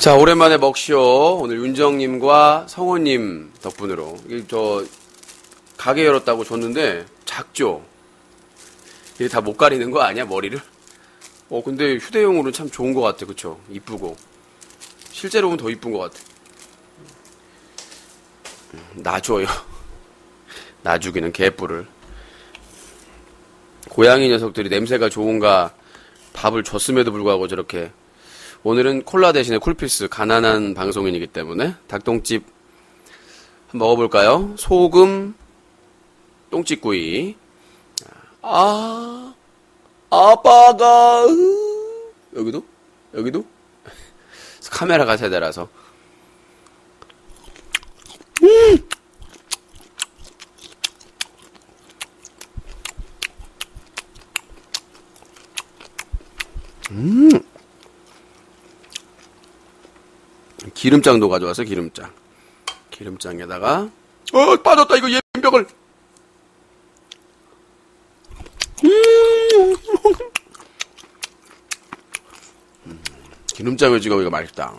자, 오랜만에 먹쇼. 오늘 윤정님과 성호님 덕분으로. 이저 가게 열었다고 줬는데, 작죠? 이게 다 못 가리는 거 아니야, 머리를? 어, 근데 휴대용으로 참 좋은 것 같아, 그쵸? 이쁘고. 실제로 보면 더 이쁜 것 같아. 놔줘요. 놔주기는 개뿔을. 고양이 녀석들이 냄새가 좋은가 밥을 줬음에도 불구하고 저렇게 오늘은 콜라 대신에 쿨피스 가난한 방송인이기 때문에 닭똥집 한번 먹어볼까요? 소금 똥집구이. 아 아빠가 으, 여기도? 여기도? 카메라가 세대라서 기름장도 가져와서 기름장. 기름장에다가 어 빠졌다 이거 예병을. 음, 기름장을 찍어 이거 맛있다.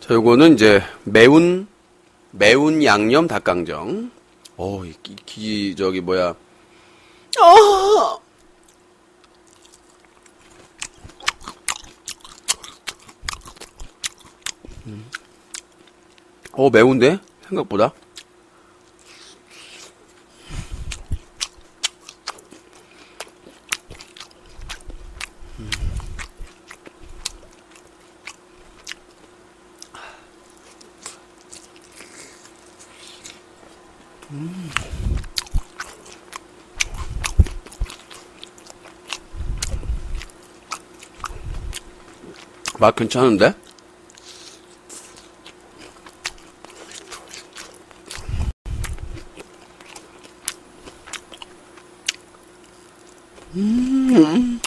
자, 요거는 이제 매운 매운 양념 닭강정. 어, 이, 기- 기, 저기 뭐야. 아! 음. 어, 매운데? 생각보다. 맛 괜찮은데? 음.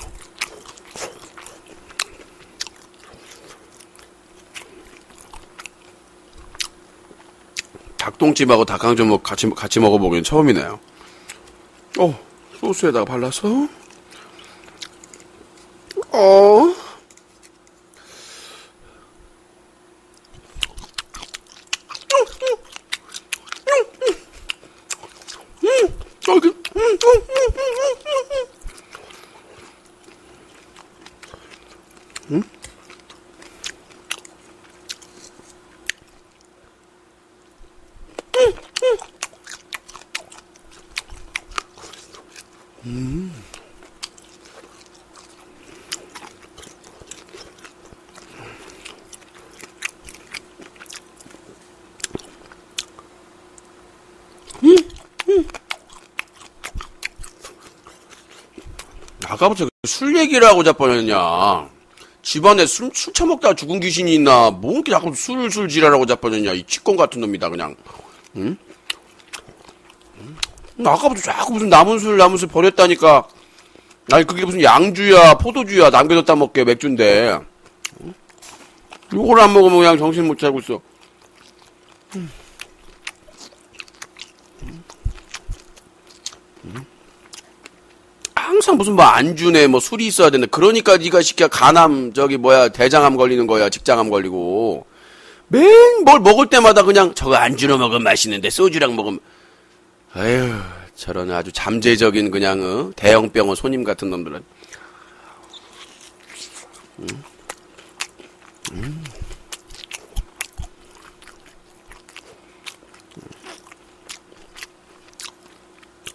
닭똥집하고 닭강정 먹- 같이, 같이 먹어보기엔 처음이네요. 어, 소스에다가 발라서. 어. 여기. 아까부터 술 얘기를 하고 자빠졌냐. 집안에 술, 술 처먹다가 죽은 귀신이 있나. 뭐 이렇게 자꾸 술, 술 지랄하고 자빠졌냐. 이 치권 같은 놈이다, 그냥. 응? 응? 아까부터 자꾸 무슨 남은 술, 남은 술 버렸다니까. 아니, 그게 무슨 양주야, 포도주야, 남겨뒀다 먹게 맥주인데. 응? 요걸 안 먹으면 그냥 정신 못 차리고 있어. 항상 무슨 뭐 안주네 뭐 술이 있어야 된다. 그러니까 네가 시켜 간암 저기 뭐야 대장암 걸리는 거야 직장암 걸리고 맨뭘 먹을 때마다 그냥 저거 안주로 먹으면 맛있는데 소주랑 먹으면 아휴 저런 아주 잠재적인 그냥 어? 대형병원 손님 같은 놈들은 음. 음.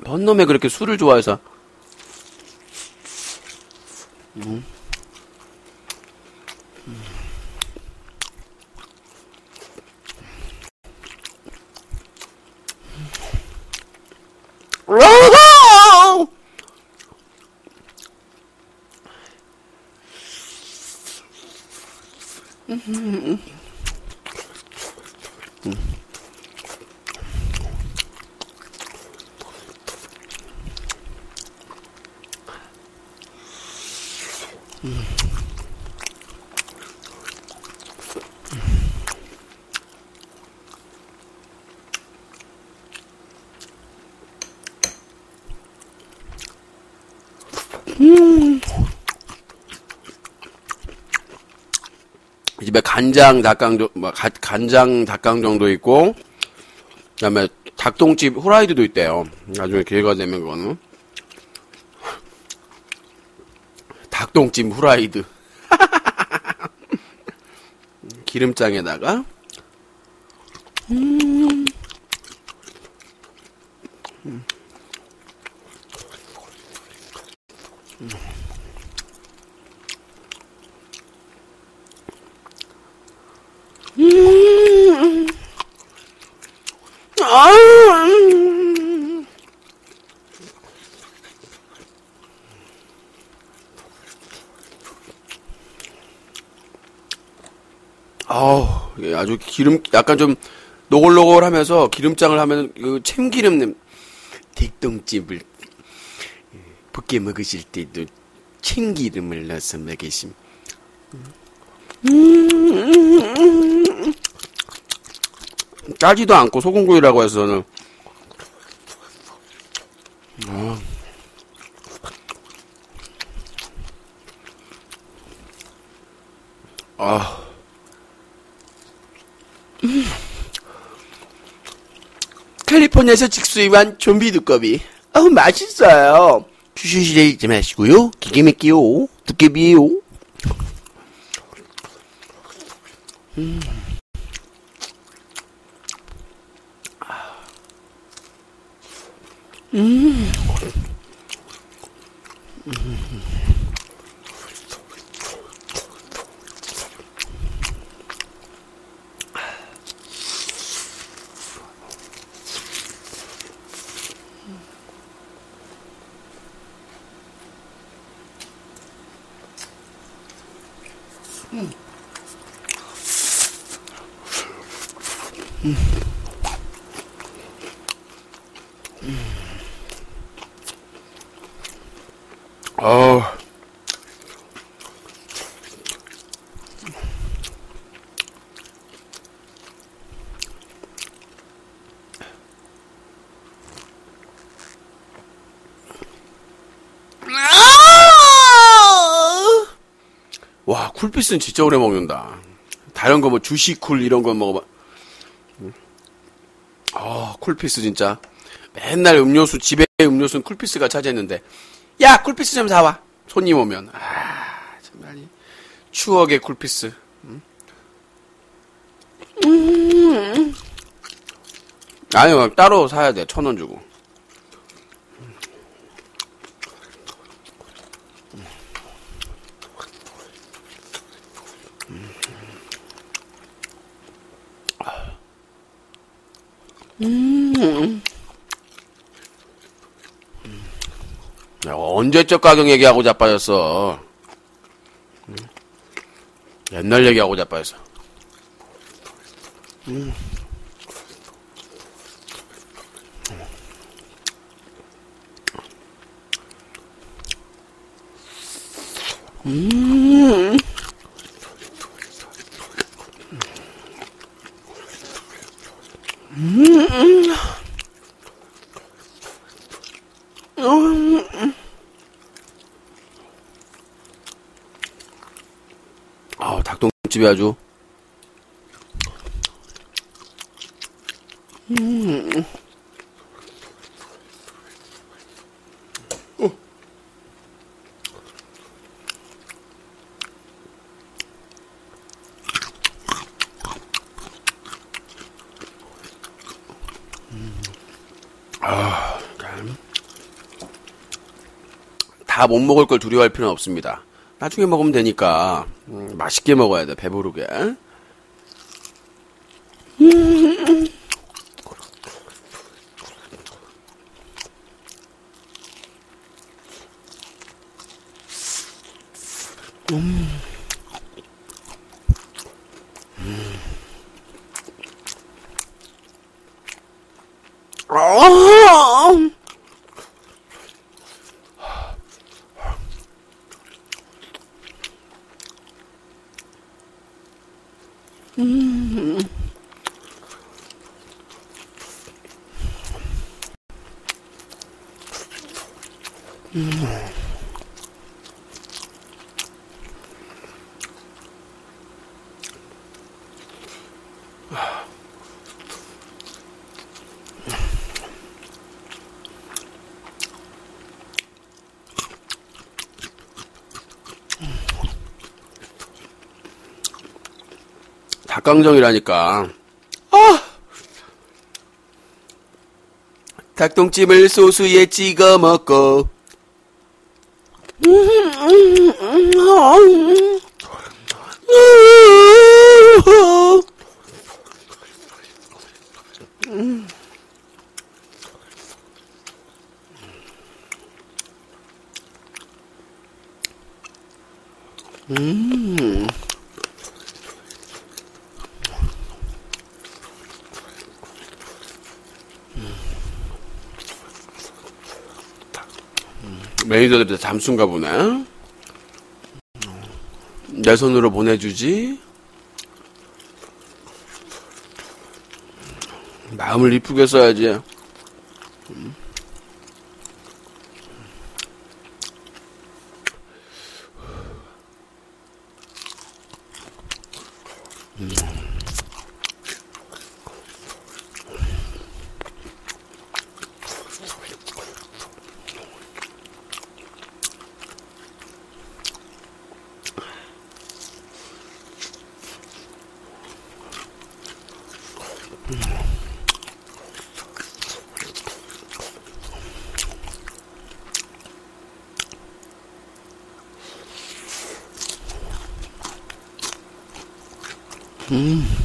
뭔 놈에 그렇게 술을 좋아해서 Mm-hmm. mm-hmm. 이 집에 간장 닭강 뭐, 간장 닭강정도 있고 그다음에 닭똥집 후라이드도 있대요. 나중에 기회가 되면 그거는 닭똥집 후라이드. 기름장에다가 아우 예, 아주 기름 약간 좀 노골노골하면서 기름장을 하면 그 참기름 냄 닭똥집을 볶게 먹으실 때도 참기름을 넣어서 먹으심. 짜지도 않고 소금구이라고 해서는 캘리포니아에서 직수입한 좀비 두꺼비. 어우, 맛있어요. 슈슈시레지 마시고요. 기계 맥기요. 두께비요. 어. 와, 쿨피스는 진짜 오래 먹는다. 다른 거 뭐 주시쿨 이런 거 먹어봐. 아, 쿨피스 진짜. 맨날 음료수, 집에 음료수는 쿨피스가 차지했는데. 야, 쿨피스 좀 사와. 손님 오면. 아, 정말. 이 추억의 쿨피스. 음. 아니요, 따로 사야 돼. 천 원 주고. 야, 언제적 가격 얘기하고 자빠졌어. 음. 옛날 얘기하고 자빠졌어. 아, 닭똥집이 아주. 다 못 먹을 걸 두려워할 필요는 없습니다. 나중에 먹으면 되니까 음, 맛있게 먹어야 돼 배부르게. 아! 닭강정이라니까. 아! 닭똥집을 소스에 찍어 먹고. 매니저들이 다 잠수인가 보네. 내 손으로 보내주지. 마음을 이쁘게 써야지. 이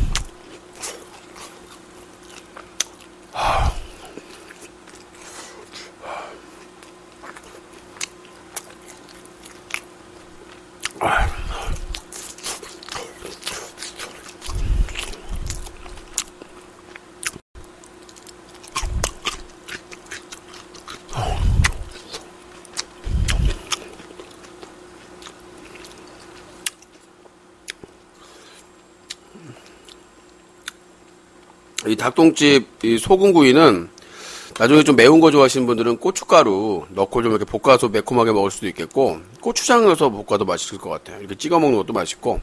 닭똥집 이 소금구이는 나중에 좀 매운 거 좋아하시는 분들은 고춧가루 넣고 좀 이렇게 볶아서 매콤하게 먹을 수도 있겠고 고추장 넣어서 볶아도 맛있을 것 같아요. 이렇게 찍어 먹는 것도 맛있고.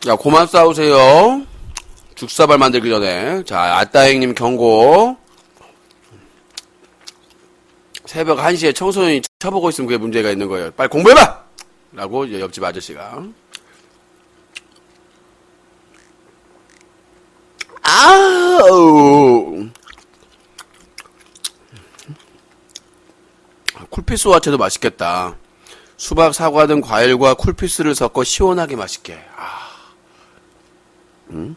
자, 고만 싸우세요. 죽사발 만들기 전에. 자, 아따행님 경고. 새벽 1시에 청소년이 쳐보고 있으면 그게 문제가 있는 거예요. 빨리 공부해봐! 라고 옆집 아저씨가. 아우! 쿨피스 와체도 맛있겠다. 수박, 사과 등 과일과 쿨피스를 섞어 시원하게 맛있게. 아. 음?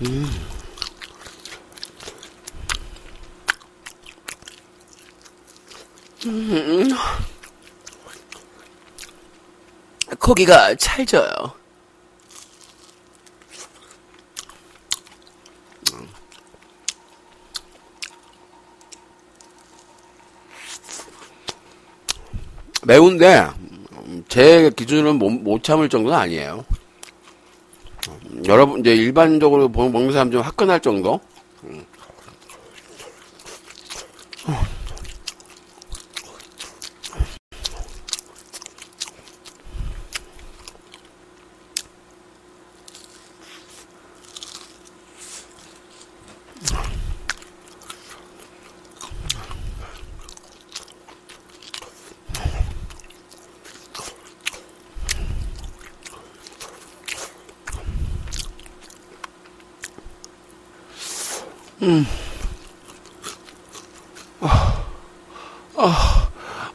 음. 음. 고기가 찰져요. 매운데 제 기준으로는 못, 못 참을 정도는 아니에요. 여러분 이제 일반적으로 먹는 사람 좀 화끈할 정도.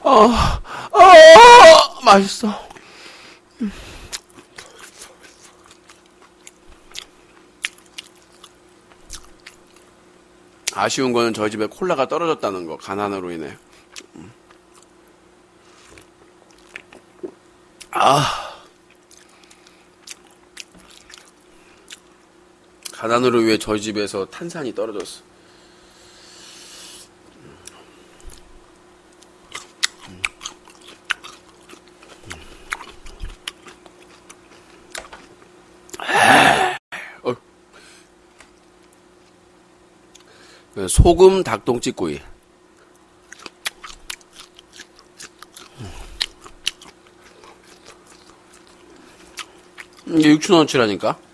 아, 맛있어. 아쉬운 거는 저희 집에 콜라가 떨어졌다는 거, 가난으로 인해. 아. 가난으로 위해 저희 집에서 탄산이 떨어졌어. 어. 그 소금 닭똥집구이. 이게 6,000원치라니까?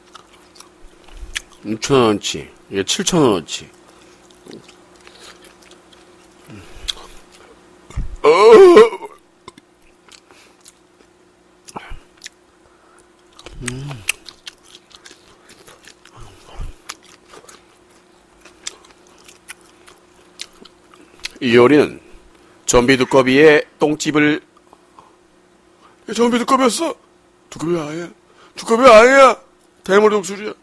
6천원어치. 이게 7천원어치. 이 요리는 전비 두꺼비의 똥집을 전비 두꺼비였어 두꺼비 아니야 두꺼비 아니야 대머리 독수리야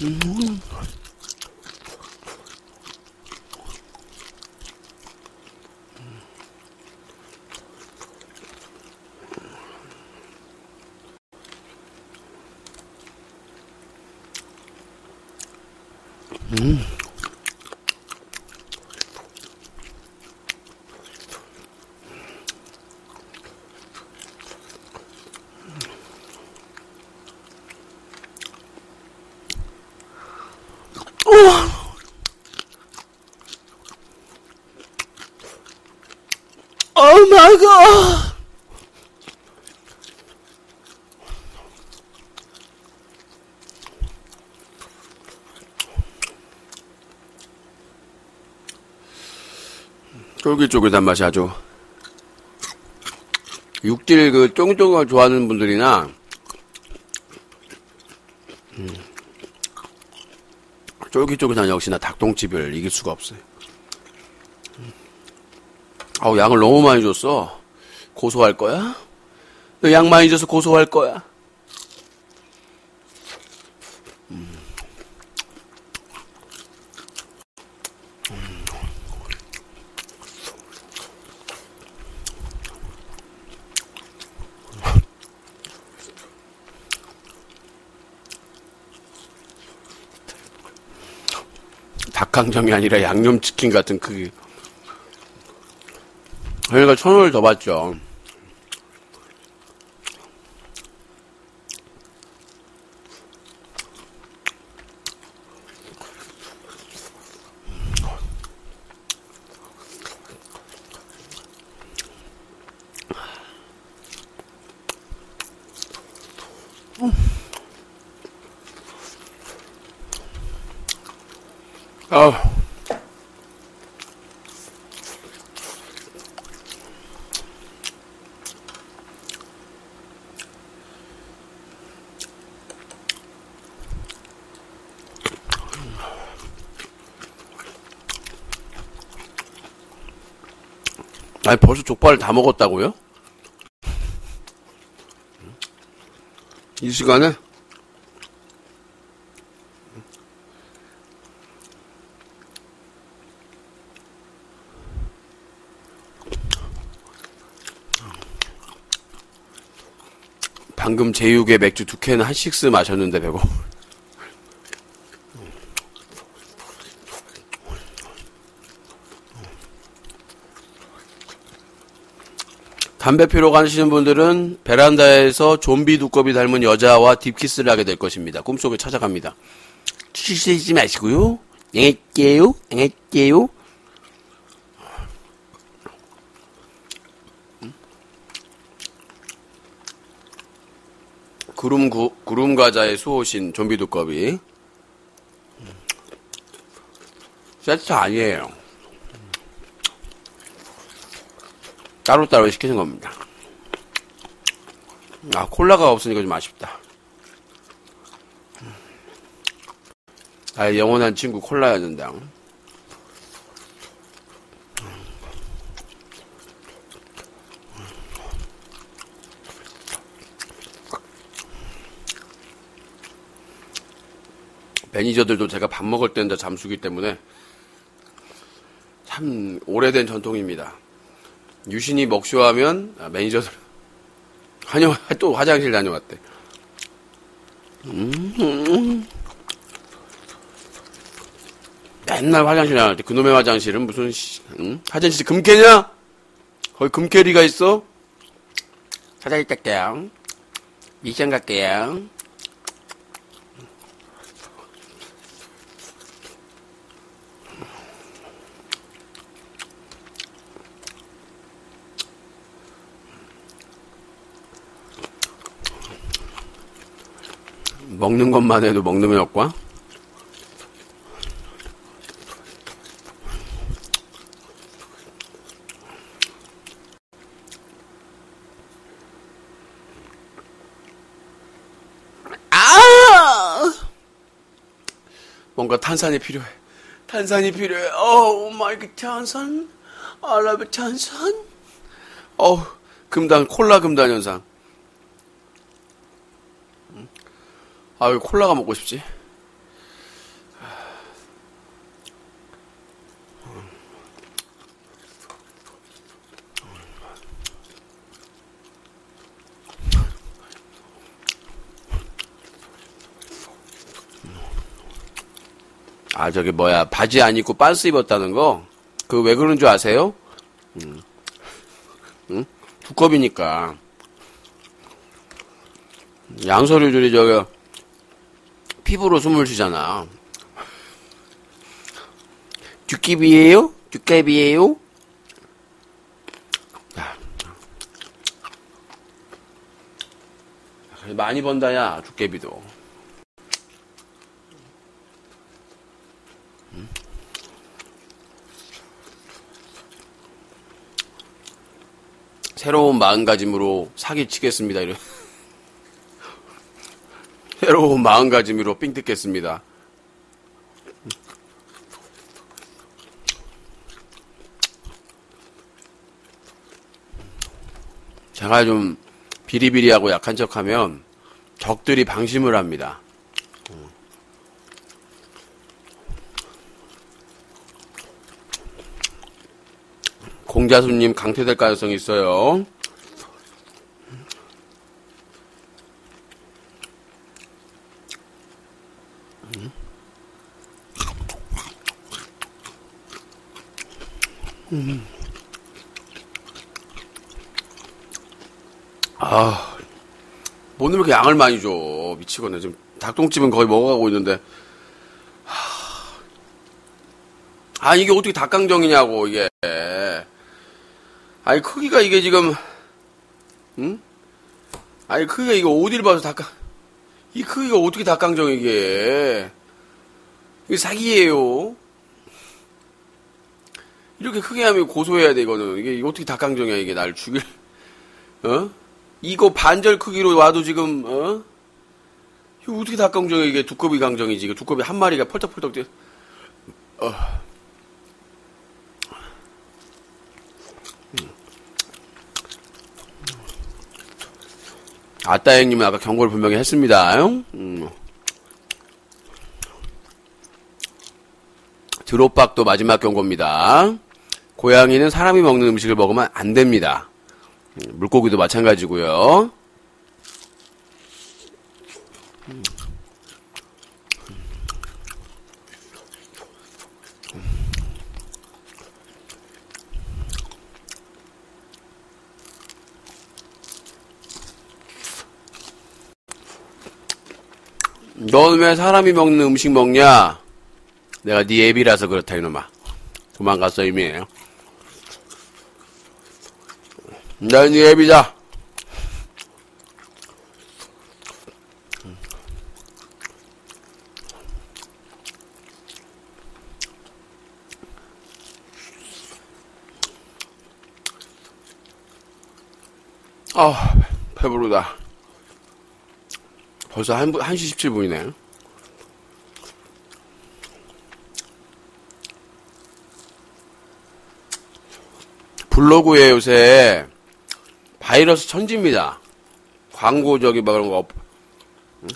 Mhm. 쫄깃쫄깃한 맛이 아주 육질 그 쫑쫑을 좋아하는 분들이나 음, 쫄깃쫄깃한 역시나 닭똥집을 이길 수가 없어요. 아우 양을 너무 많이 줬어. 고소할 거야? 너 양 많이 줘서 고소할 거야? 닭강정이 아니라 양념치킨 같은 크기. 그러니까 천 원을 더 받죠. 아. 아니 벌써 족발을 다 먹었다고요? 이 시간에? 방금 제육에 맥주 두 캔 한식스 마셨는데 배고. 담배 피러 가시는 분들은 베란다에서 좀비 두꺼비 닮은 여자와 딥키스를 하게 될 것입니다. 꿈속에 찾아갑니다. 치시지 마시고요. 앵할게요. 앵할게요. 구름 구, 구름 과자의 수호신 좀비 두꺼비. 세트 아니에요. 따로따로 시키는 겁니다. 아, 콜라가 없으니까 좀 아쉽다. 아, 영원한 친구 콜라였는데. 매니저들도 제가 밥 먹을 때는 다 잠수기 때문에 참 오래된 전통입니다. 유신이 먹쇼하면 아, 매니저들 다녀 또 화장실 다녀왔대. 음, 맨날 화장실 다녀왔대. 그놈의 화장실은 무슨 씨, 응? 화장실 금캐냐? 거기 금캐리가 있어? 화장실 갈게요. 미션 갈게요. 먹는 것만 해도 먹는 효과? 아! 뭔가 탄산이 필요해. 탄산이 필요해. Oh my God 탄산. Love 탄산. 어우, 금단 콜라 금단 현상. 아, 왜 콜라가 먹고 싶지? 아, 저기 뭐야, 바지 안 입고 빤스 입었다는 거? 그 왜 그런 줄 아세요? 음. 응? 두껍이니까. 양서류들이 저기 피부로 숨을 쉬잖아. 두께비예요? 두께비예요? 많이 번다야 두께비도. 새로운 마음가짐으로 사기치겠습니다. 이런. 새로운 마음가짐으로 삥 뜯겠습니다. 제가 좀 비리비리하고 약한 척하면 적들이 방심을 합니다. 공자수님 강퇴될 가능성이 있어요. 아, 오늘 왜 이렇게 양을 많이 줘? 미치겠네. 지금 닭똥집은 거의 먹어가고 있는데. 하... 아, 이게 어떻게 닭강정이냐고, 이게. 아니, 크기가 이게 지금, 응? 아니, 크기가 이거 어디를 봐서 닭강, 이 크기가 어떻게 닭강정 이게. 이게 사기예요. 이렇게 크게 하면 고소해야 돼, 이거는. 이게 어떻게 닭강정이야, 이게 날 죽일, 어? 이거 반절 크기로 와도 지금, 어? 이거 어떻게 닭강정이야, 이게 두꺼비 강정이지. 이거 두꺼비 한 마리가 펄떡펄떡 뛰어. 어. 아따 형님은 아까 경고를 분명히 했습니다. 음. 드롭박도 마지막 경고입니다. 고양이는 사람이 먹는 음식을 먹으면 안 됩니다. 음, 물고기도 마찬가지고요. 넌 왜 사람이 먹는 음식 먹냐? 내가 네 애비라서 그렇다 이놈아. 도망갔어 이미. 난네 애비다. 아, 배부르다. 벌써 한, 1시 17분이네. 블로그에 요새 바이러스 천지입니다. 광고 저기 막 그런 거 없. 응?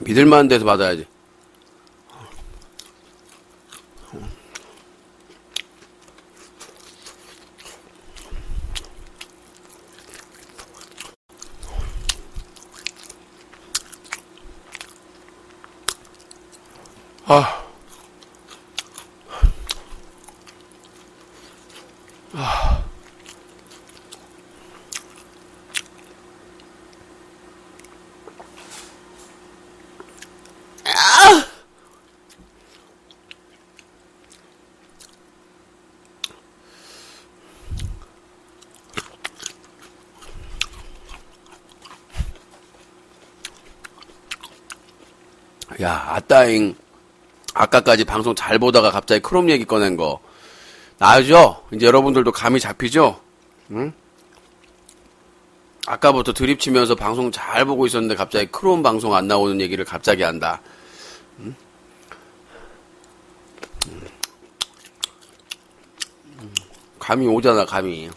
믿을만한 데서 받아야지. 아. 아. 야, 아따잉. 아까까지 방송 잘 보다가 갑자기 크롬 얘기 꺼낸 거. 나죠? 이제 여러분들도 감이 잡히죠? 응? 아까부터 드립 치면서 방송 잘 보고 있었는데 갑자기 크롬 방송 안 나오는 얘기를 갑자기 한다. 응? 감이 오잖아, 감이.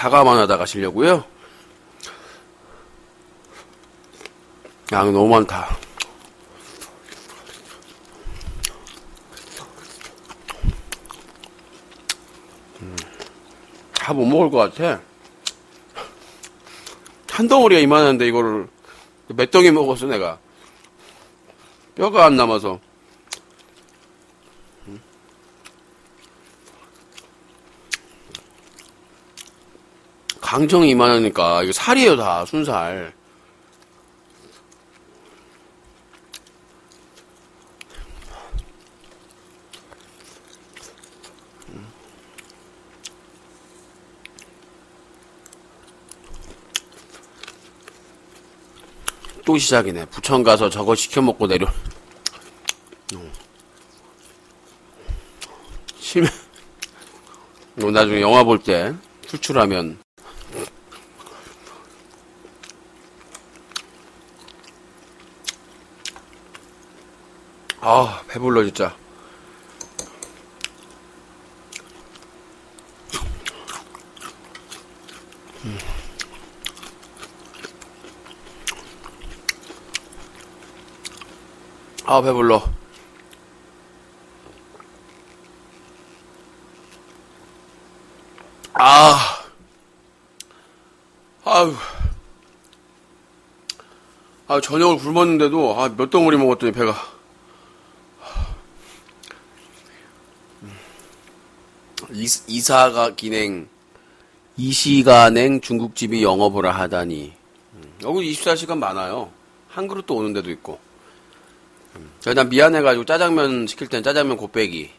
사과만 하다 가시려고요? 양이 너무 많다. 음, 다못 먹을 것 같아. 한 덩어리가 이만한데 이거를 몇 덩이 먹었어 내가. 뼈가 안 남아서. 강정이 이만하니까 이거 살이에요 다 순살. 또 시작이네. 부천 가서 저거 시켜 먹고 내려. 심. 나중에 영화 볼 때 수출하면 아 배불러 진짜. 아 배불러. 아, 아유, 아 저녁을 굶었는데도 아, 몇 덩어리 먹었더니 배가. 이, 이사가 기냉 이시간행 중국집이 영업을 하다니 음, 여기 24시간 많아요. 한 그릇 도 오는 데도 있고. 난 미안해가지고 짜장면 시킬 땐 짜장면 곱빼기,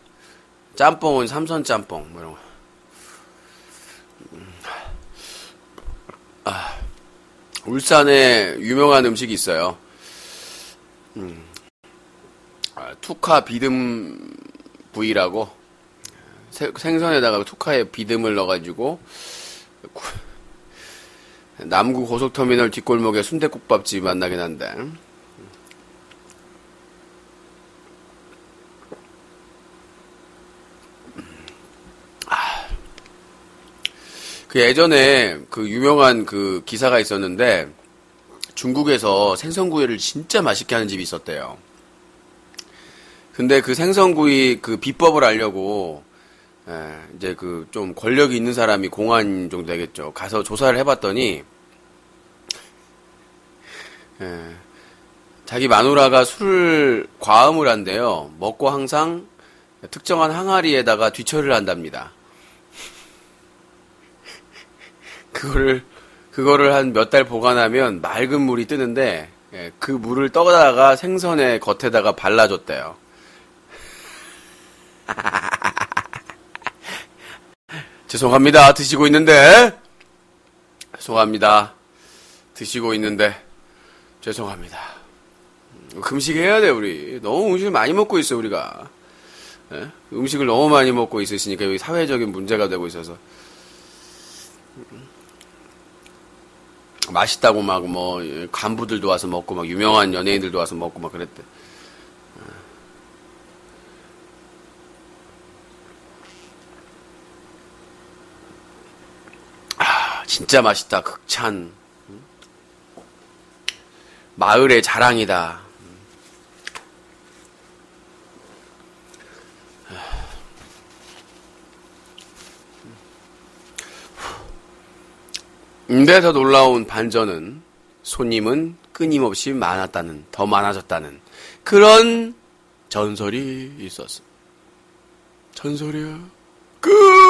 짬뽕은 삼선 짬뽕 뭐 이런 거. 아, 울산에 유명한 음식이 있어요. 음, 아, 투카 비듬 부위라고 세- 생선에다가 투카에 비듬을 넣어가지고 구- 남구 고속터미널 뒷골목에 순대국밥집 만나긴 한데 그 예전에 그 유명한 그 기사가 있었는데 중국에서 생선구이를 진짜 맛있게 하는 집이 있었대요. 근데 그 생선구이 그 비법을 알려고 예, 이제 그 좀 권력이 있는 사람이 공안 정도 되겠죠. 가서 조사를 해봤더니 예, 자기 마누라가 술을 과음을 한대요. 먹고 항상 특정한 항아리에다가 뒤처리를 한답니다. 그거를 그거를 한 몇 달 보관하면 맑은 물이 뜨는데 예, 그 물을 떠다가 생선의 겉에다가 발라줬대요. 죄송합니다. 드시고 있는데 죄송합니다. 드시고 있는데 죄송합니다. 금식해야 돼 우리. 너무 음식을 많이 먹고 있어 우리가. 예? 음식을 너무 많이 먹고 있으시니까 여기 사회적인 문제가 되고 있어서. 맛있다고 막 뭐 간부들도 와서 먹고 막 유명한 연예인들도 와서 먹고 막 그랬대. 진짜 맛있다. 극찬. 마을의 자랑이다. 인데서 놀라운 반전은 손님은 끊임없이 많았다는, 더 많아졌다는 그런 전설이 있었어. 전설이야. 끝!